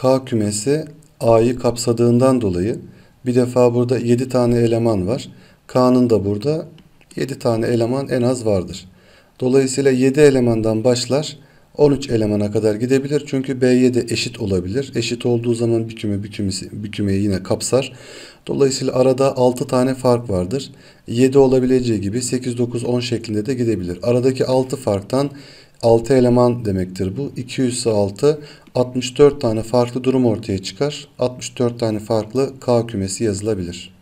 K kümesi A'yı kapsadığından dolayı bir defa burada 7 tane eleman var. K'nın da burada 7 tane eleman en az vardır. Dolayısıyla 7 elemandan başlar 13 elemana kadar gidebilir. Çünkü B'ye de eşit olabilir. Eşit olduğu zaman bir küme bir, kümesi, bir kümeyi yine kapsar. Dolayısıyla arada 6 tane fark vardır. 7 olabileceği gibi 8, 9, 10 şeklinde de gidebilir. Aradaki 6 farktan 6 eleman demektir bu. 200 ise 6, 64 tane farklı durum ortaya çıkar. 64 tane farklı K kümesi yazılabilir.